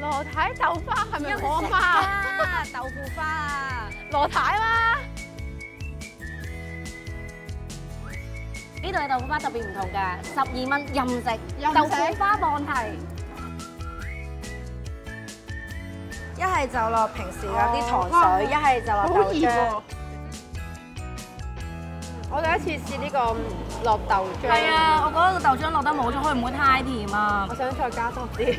羅太豆花係咪我媽？啊，豆腐花啊！羅太嘛？呢度嘅豆腐花特別唔同㗎，十二蚊任食，豆腐花放題。一係就落平時嗰啲糖水，一係就落好豆漿！我第一次試呢個落豆漿。係啊，我覺得個豆漿落得冇錯，佢唔會太甜啊我。想再加多啲。